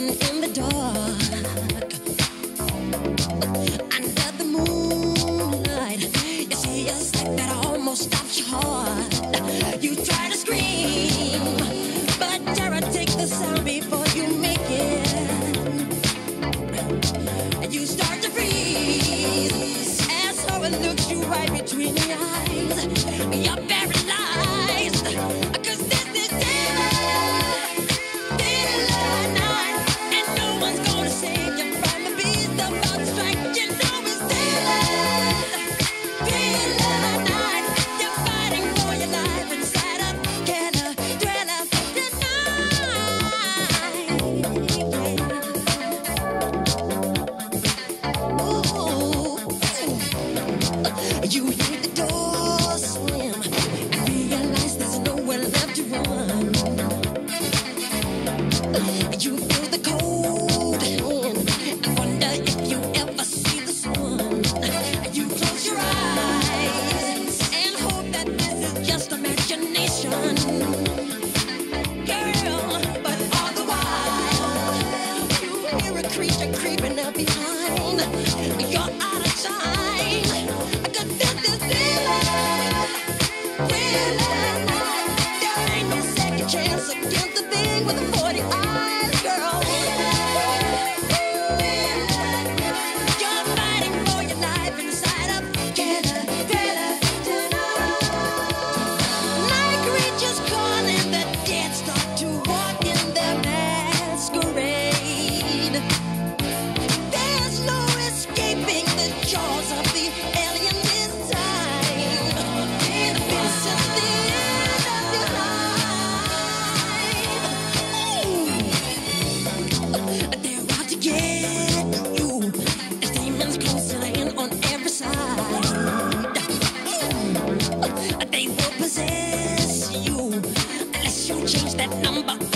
lurking in the dark. feeling that number.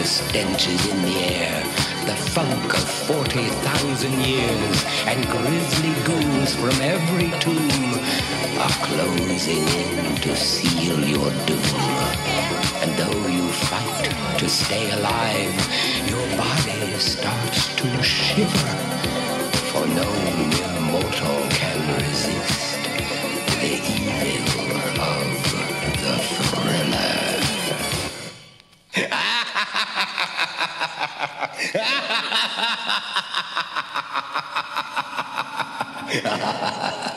the stench is in the air, the funk of 40,000 years, and grisly ghouls from every tomb are closing in to seal your doom. And though you fight to stay alive, your body starts to shiver, for no mere mortal Ha ha ha ha ha.